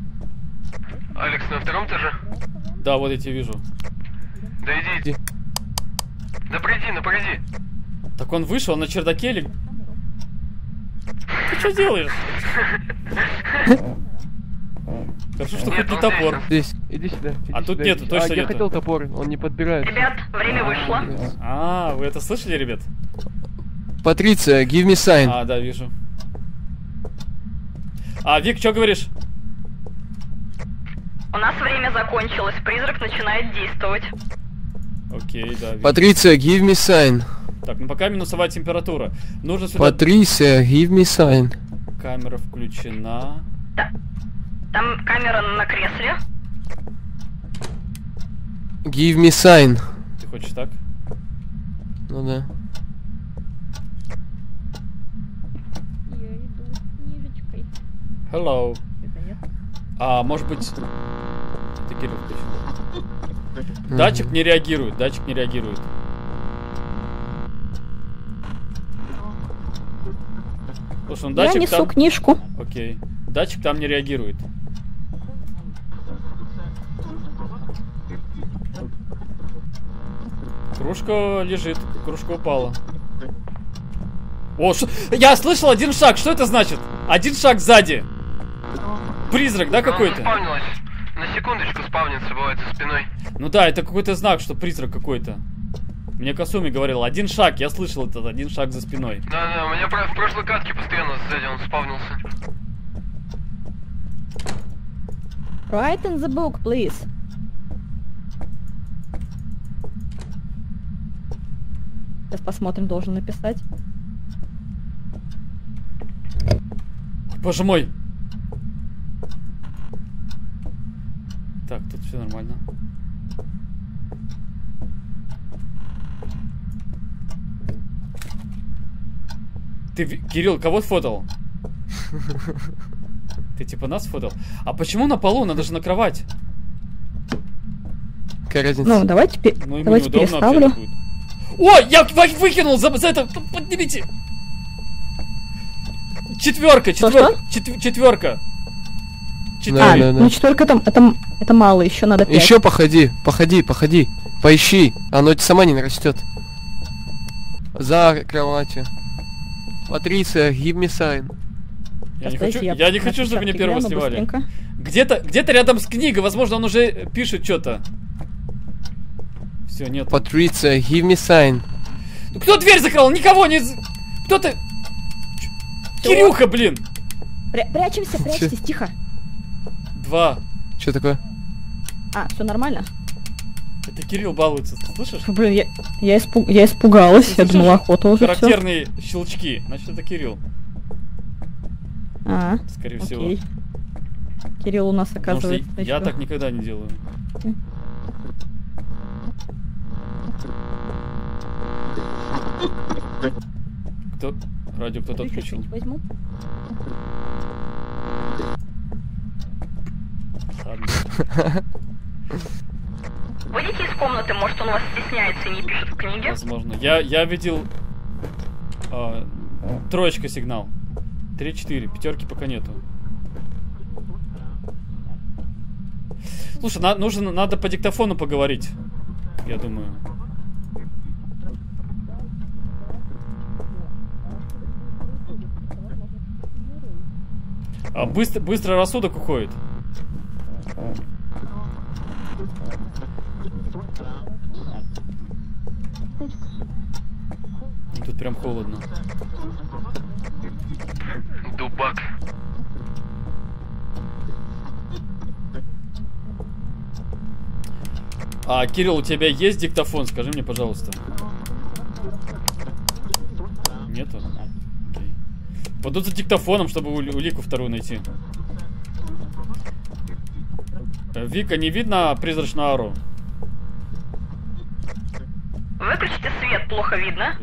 Алекс на втором этаже? Да, вот я тебя вижу. Да иди, иди. Да пройди, ну пройди. Так он вышел на чердаке или... Ты что делаешь? Хорошо, что хоть не он топор. здесь. Иди сюда. иди А тут нету, точно а, я нету. хотел топор, он не подбирает. Ребят, время вышло. А, вы это слышали, ребят? Патриция, give me sign. А, да, вижу. А, Вик, что говоришь? У нас время закончилось, призрак начинает действовать. Окей, да. Вик. Патриция, give me sign. Так, ну пока минусовая температура. Нужно сюда... Патриция, give me sign. Камера включена. Там камера на кресле. Give me sign. Ты хочешь так? Ну да. Я иду с книжечкой. Hello. А, может быть... Это Кирилл включил. Датчик не реагирует, датчик не реагирует. Слушай, ну Я датчик несу там... книжку. Окей. Датчик там не реагирует. Кружка лежит, кружка упала. О, шо- Я слышал один шаг, что это значит? Один шаг сзади. Призрак, да, какой-то? На секундочку спавнится, бывает, за спиной. Ну да, это какой-то знак, что призрак какой-то. Мне Касуми говорил, один шаг, я слышал этот один шаг за спиной. Да-да, у меня в прошлой катке постоянно сзади он спавнился. Write in the book, please. Сейчас посмотрим, должен написать. Боже мой! Так, тут все нормально. Ты, Кирилл, кого сфотал? Ты типа нас фотал? А почему на полу? Надо же на кровать. Какая разница? Ну, давайте, пе- Ну, переставлю. вообще будет. О, я вы- выкинул за, за это. Поднимите. Четверка, четверка, чет- четверка. Да, Четыре. да, да. Ну, четверка там, это, м- это мало, еще надо пять. Еще походи, походи, походи. Поищи, оно сама не растет. За кроватью. Патриция, give me sign. Я не хочу, я не хочу, чтобы отпечатки первого гляну снимали. Где-то, где-то рядом с книгой, возможно, он уже пишет что-то. Все, нет. Патриция, give me sign. Ну, кто дверь закрыл? Никого не... Кто ты? Кирюха, блин! Пря- прячемся, прячьтесь, тихо. Два. Что такое? А, все нормально? Это Кирилл балуется, ты слышишь? Блин, я, я, испу- я испугалась, я Слышишь? думала, охота уже все. Характерные щелчки. Значит, это Кирилл, А, скорее всего. окей. Кирилл у нас Потому что оказывается. я ещё. так никогда не делаю. Кто? Радио кто-то отключил. возьму. Выйдите из комнаты, может он вас стесняется и не пишет в книге. возможно. Я, я видел а, троечка сигнал. 3-4, пятерки пока нету. Слушай, на- нужно, надо по диктофону поговорить. Я думаю. А быстро, быстро рассудок уходит. Тут прям холодно. Дубак. А, Кирилл, у тебя есть диктофон? Скажи мне, пожалуйста. Нету? Окей. Пойду за диктофоном, чтобы ули- улику вторую найти. Э, Вика, не видно призрачную ару? Выключите свет, плохо видно.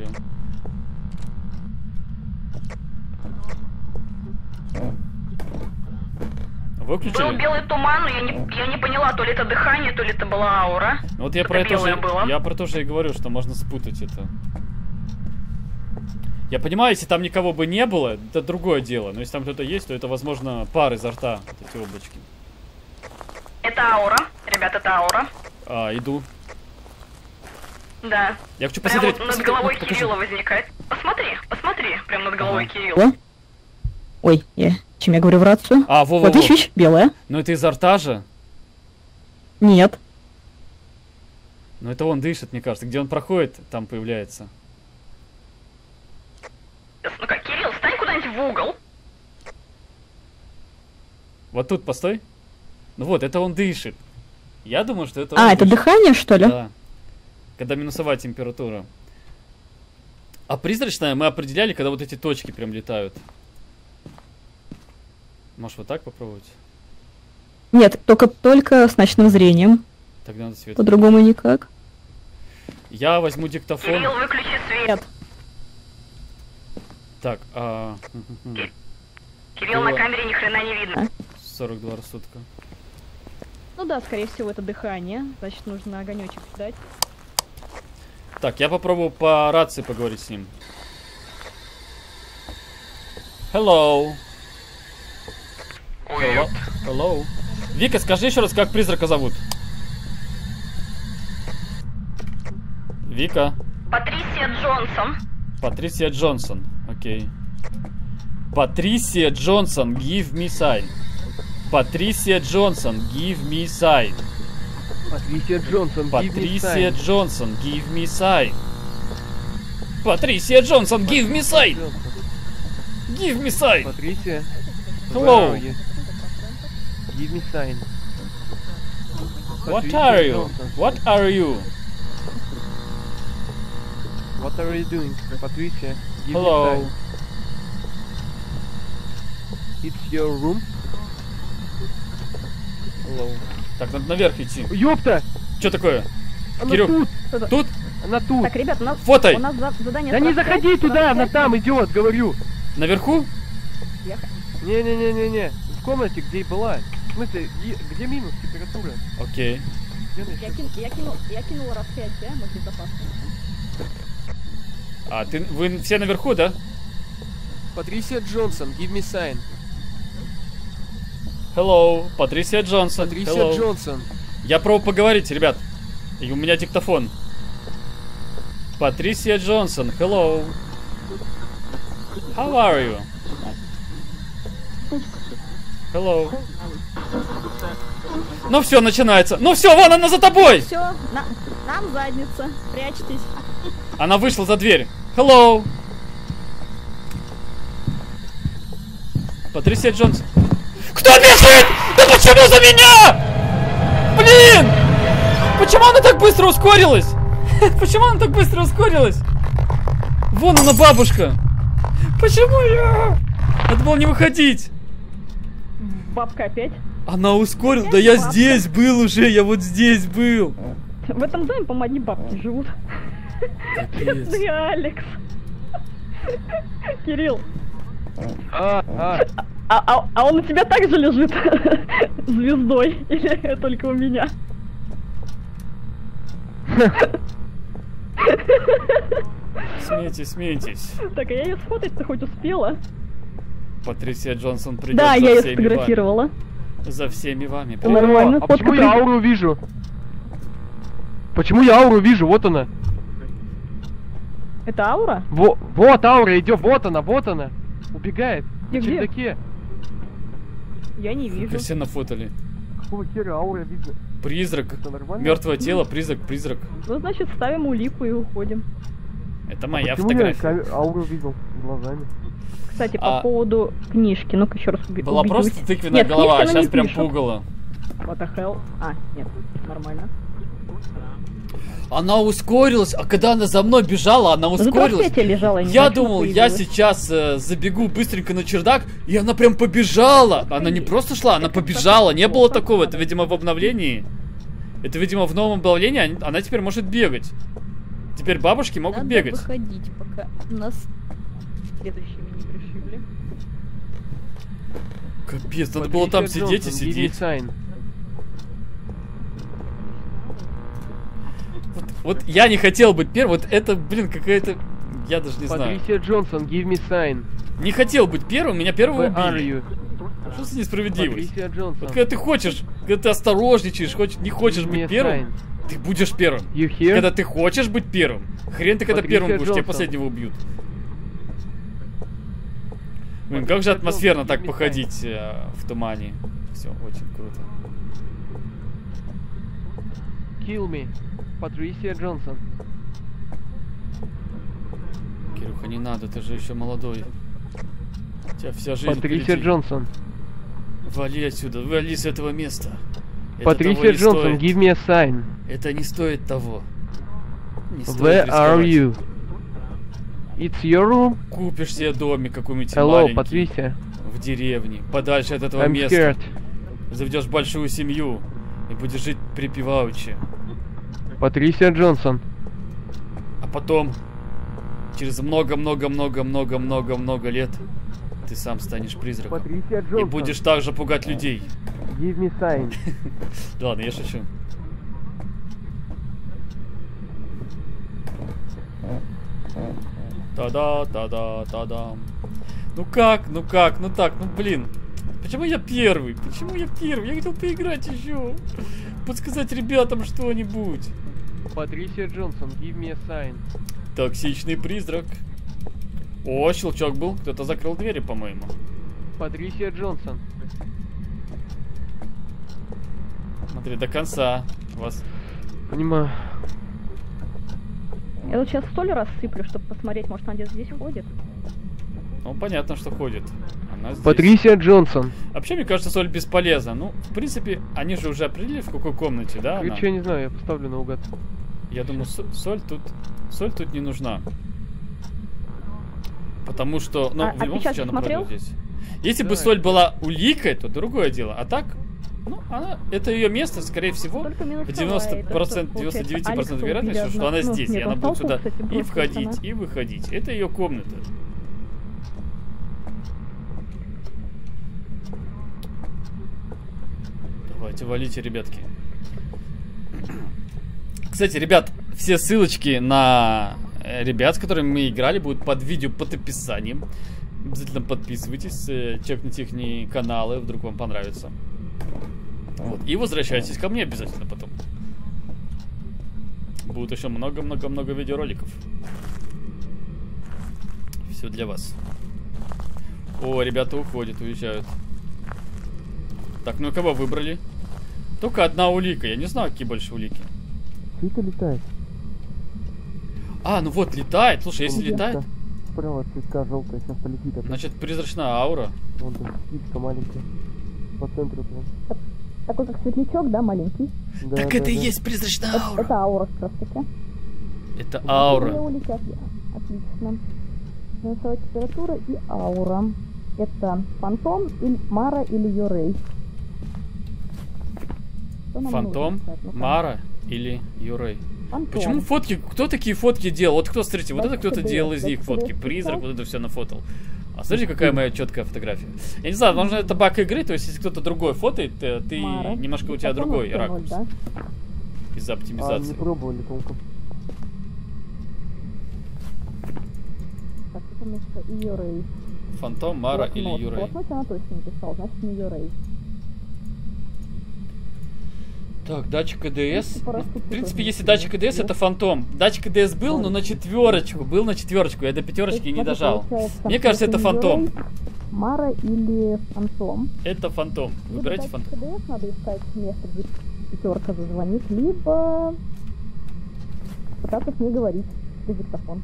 Был Выключили? белый туман, но я не, я не поняла, то ли это дыхание, то ли это была аура. Вот я про это же, было. я про то же и говорю, что можно спутать это. Я понимаю, если там никого бы не было, это другое дело. Но если там кто-то есть, то это, возможно, пар изо рта, вот эти облачки. Это аура. Ребят, это аура. А, иду. Да. Я хочу Прямо посмотреть. над посмотреть, головой ну, покажи. Кирилла возникает. Посмотри, посмотри, прям над головой Ага. Кирилла. Ой, я, чем я говорю в рацию? А, во, во, Вот во. видишь, белая. Ну это изо рта же. Нет. Ну это он дышит, мне кажется. Где он проходит, там появляется. Ну-ка, Кирилл, встань куда-нибудь в угол. Вот тут постой. Ну вот, это он дышит. Я думаю, что это А, он это дышит. дыхание, что ли? Да. Когда минусовая температура. А призрачная мы определяли, когда вот эти точки прям летают. Может вот так попробовать? Нет, только, только с ночным зрением. Тогда надо свет. По-другому никак. Я возьму диктофон. Кирилл, выключи свет. Нет. Так, а... Кирилл, на Было. камере ни хрена не видно. 42 рассудка. Ну да, скорее всего, это дыхание. Значит, нужно огонечек дать. Так, я попробую по рации поговорить с ним. Hello. Hello. Hello. Вика, скажи еще раз, как призрака зовут? Вика. Патрисия Джонсон. Патрисия Джонсон. Окей. Патрисия Джонсон, give me sign. Патрисия Джонсон, give me sign. Патрисия Джонсон, Патрисия Джонсон, give me sign. Патрисия Джонсон, give me sign. Give me sign. Патрисия. Hello. where are you? Give me sign. What Патрисия are you? Джонсон. What are you? What are you doing? Патрисия, give Hello. me sign. It's your room? Hello. Так, надо наверх идти. Ёпта! Что такое? Она Кирюх. тут! Тут? Она тут! Так, ребят, у нас, Фотай. у нас за- задание Да не заходи туда, она там идет, говорю! Наверху? Не-не-не-не-не, в комнате, где и была. В смысле, где минус температура? Окей. Я, кин- я, кинул, я кинула распятие, мы в безопасности. А, ты, вы все наверху, да? Патрисия Джонсон, give me sign. Hello, Патрисия Джонсон. Патрисия Hello. Джонсон. Я пробую поговорить, ребят. И у меня диктофон. Патрисия Джонсон, hello. How are you? Hello. Ну все, начинается. Ну все, вон она за тобой! Все, на, нам задница. Прячьтесь. Она вышла за дверь. Hello. Патрисия Джонсон. Кто бежит? Да почему за меня? Блин! Почему она так быстро ускорилась? Почему она так быстро ускорилась? Вон она, бабушка. Почему я? Надо было не выходить. Бабка опять. Она ускорила. Да я здесь был уже, я вот здесь был. В этом доме, по-моему, одни бабки живут. Капец. Ты, Алекс. Кирилл, А, а, а, а, а он у тебя также лежит звездой? Или только у меня? Смейтесь, смейтесь. Так, а я ее сфотать-то хоть успела? Патрисия Джонсон придет Да, я ее сфотографировала. вами. За всеми вами. Ну, Нормально, а почему я при- ауру вижу? Почему я ауру вижу? Вот она. Это аура? Во, вот аура идет, вот она, вот она. Убегает. Где, На где? Я не вижу. Все нафотали. Какого хера аура видно? Призрак. Мертвое тело, призрак, призрак. Ну, значит, ставим улику и уходим. Это моя Почему я фотография. каме- ауру видел глазами? Кстати, А- по поводу книжки. Ну-ка еще раз уби- Была убедюсь. просто тыквенная Нет, голова, а сейчас прям пугало. What the hell? А, нет, нормально. Она ускорилась, а когда она за мной бежала, она Ну, ускорилась. тут лежала, я думал, я сейчас э, забегу быстренько на чердак, и она прям побежала. Она не просто шла, она побежала. Не было такого. Это, видимо, в обновлении. Это, видимо, в новом обновлении она теперь может бегать. Теперь бабушки могут Надо бегать. выходить, пока нас следующими не пришибли. Капец, надо было там сидеть и сидеть. Sign. Вот я не хотел быть первым. Вот это, блин, какая-то... Я даже не знаю. Патрисия Джонсон, give me sign. Не хотел быть первым, меня первого убили. you? Что за несправедливость? Патрисия Джонсон. Вот когда ты хочешь, когда ты осторожничаешь, хочешь, не хочешь give быть первым, sign. ты будешь первым. You here? Когда ты хочешь быть первым, хрен ты когда Патрисия первым будешь, тебя Джонсон. последнего убьют. Блин, Патрисия как же атмосферно так походить э, в тумане. Все, очень круто. Kill me. Патрисия Джонсон. Кирюха, не надо, ты же еще молодой. У тебя вся жизнь Патрисия впереди. Джонсон. Вали отсюда, вали с этого места. Это Патрисия Джонсон, стоит. give me a sign. Это не стоит того. Не стоит Where are рисковать. you? It's your room? Купишь себе домик какой-нибудь Hello, маленький Патрисия. в деревне, подальше от этого I'm места. scared. Заведешь большую семью и будешь жить припеваючи. Патрисия Джонсон. А потом, через много-много-много-много-много-много лет, ты сам станешь призраком. Патрисия И Джонсон. будешь также пугать людей. Give me sign. Да ладно, я шучу. Та-да, та-да, та-да. Ну как, ну как, ну так, ну блин. Почему я первый? Почему я первый? Я хотел поиграть еще. Подсказать ребятам что-нибудь. Патрисия Джонсон, give me a sign. Токсичный призрак. О, щелчок был. Кто-то закрыл двери, по-моему. Патрисия Джонсон. Смотри, до конца. Вас. Понимаю. Я тут сейчас соль рассыплю, чтобы посмотреть, может, она где-то здесь ходит. Ну, понятно, что ходит. Здесь. Патрисия Джонсон. Вообще, мне кажется, соль бесполезна. Ну, в принципе, они же уже определили, в какой комнате, да? она? Я не знаю, я поставлю наугад. Я думаю, со- соль тут, соль тут не нужна. Потому что, ну, А в любом случае, она смотрел? пройдет здесь. Если бы Да, соль была уликой, то другое дело. А так, ну, она, это ее место, скорее всего, в 90%, то, что, получается, 99% Алекса вероятностью, убили что она ну, здесь, нет, и она он будет сюда и входить, и выходить. Это ее комната. Давайте, валите, ребятки. Кстати, ребят, все ссылочки на э, ребят, с которыми мы играли, будут под видео под описанием. Обязательно подписывайтесь, э, чекните их каналы, вдруг вам понравится. Вот. И возвращайтесь ко мне обязательно потом. Будет еще много-много-много видеороликов. Все для вас. О, ребята уходят, уезжают. Так, ну кого выбрали? Только одна улика. Я не знаю, какие больше улики. Чьи-то летает. А, ну вот, летает. Слушай, если летает, Справа цветка желтая, сейчас полетит. опять. значит призрачная аура. Вон там птичка маленькая. По центру прям. Такой как светлячок, да, маленький? Да, так да, это и да. есть призрачная аура. Это аура как раз таки. Это аура. отлично. Минусовая температура и аура. Это фантом, или Мара или Юрей. Что нам Фантом, нужно. Мара или Юрей. Фантом. Почему фотки? Кто такие фотки делал? Вот кто, смотрите, вот это кто-то делал из них фотки. Призрак, вот это все нафотал. А смотрите, какая моя четкая фотография. Я не знаю, возможно, это баг игры, то есть если кто-то другой фотает, э, ты Мара. немножко у тебя Фантом другой ракурс да? из-за А, не оптимизации. пробовали толком. Так, это Юрей. Фантом, Мара Вот или нот. Юрей. Вот она точно не писала, значит не Юрей. Так, датчик КДС. В принципе, если датчик КДС, это фантом. Датчик КДС был, но на четверочку. Был на четверочку. Я до пятерочки не дожал. Мне кажется, это фантом. Мара или фантом. Это фантом. Выбирайте фантом. КДС надо искать место, где пятерка зазвонит, либо пытаться с ней говорить диктофон.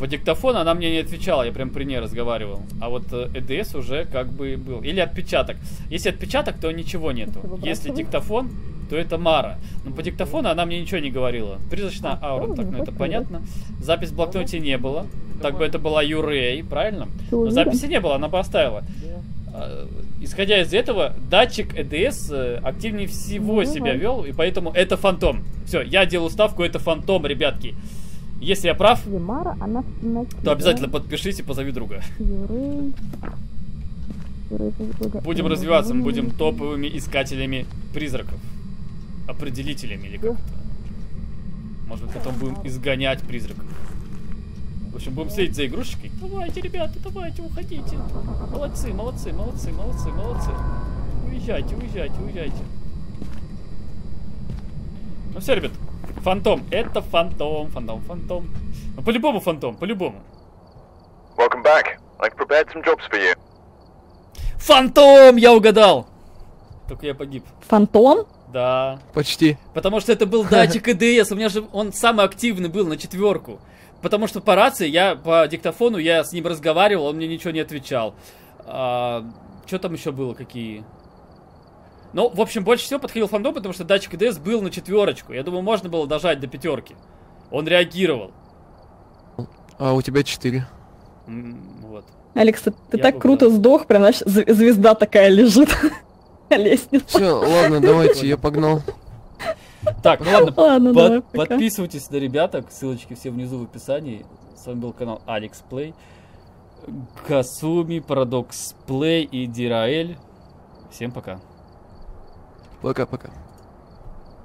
По диктофону она мне не отвечала, я прям при ней разговаривал. А вот э, ЭДС уже как бы был. Или отпечаток. Если отпечаток, то ничего нету. Если диктофон, то это Мара. Но по диктофону она мне ничего не говорила. Призрачная А, аура, ну, так, ну это понятно. Запись в блокноте не было. Так бы это была Юрей, правильно? Но записи не было, она бы оставила. А, Исходя из этого, датчик ЭДС э, активнее всего Ну, себя вел, и поэтому это фантом. Все, я делаю ставку, это фантом, ребятки. Если я прав, Лимара, она то обязательно подпишись и позови друга. Будем развиваться, мы будем топовыми искателями призраков. Определителями или как это. Может быть, потом будем изгонять призраков. В общем, будем следить за игрушечкой. Давайте, ребята, давайте, уходите. Молодцы, молодцы, молодцы, молодцы, молодцы. Уезжайте, уезжайте, уезжайте. Ну все, ребят, фантом. Это фантом, фантом, фантом. Ну, по-любому фантом, по-любому. Welcome back. I've prepared some jobs for you. Фантом! Я угадал! Только я погиб. Фантом? Да. Почти. Потому что это был датчик ЭДС. У меня же он самый активный был на четверку. Потому что по рации, я по диктофону, я с ним разговаривал, он мне ничего не отвечал. что там еще было, какие? Ну, в общем, больше всего подходил фандом, потому что датчик ЭДС был на четверочку. Я думаю, можно было дожать до пятерки. Он реагировал. А у тебя четыре. М, Вот. Алекс, ты, ты Я так бы круто сдох, прям, знаешь, зв- звезда такая лежит на лестнице. Все, ладно, давайте, я погнал. Так, ну ладно, Ладно, Под- давай, пока. подписывайтесь на ребяток, ссылочки все внизу в описании. С вами был канал Алекс Плей, Касуми, Парадокс Плей и Дираэль. Всем пока. Пока-пока.